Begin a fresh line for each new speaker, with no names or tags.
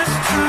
is true.